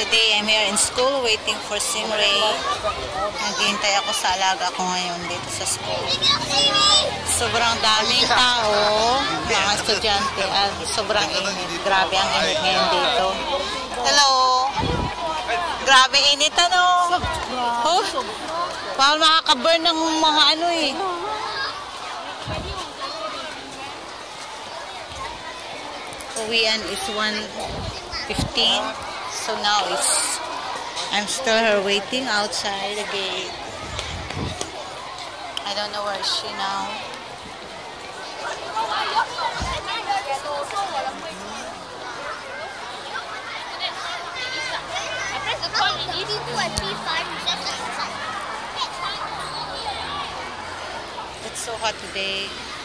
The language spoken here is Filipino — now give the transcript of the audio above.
Today, I'm here in school waiting for Stingray. Naghihintay ako sa alaga ko ngayon dito sa school. Sobrang daming tao, mga estudyante, at sobrang init. Grabe ang init ngayon dito. Hello! Grabe init ano? Oh, bawal makaka-burn ng mga ano eh. Uwian is 1.15. So now it's, I'm still her waiting outside the gate. I don't know where she now. It's so hot today.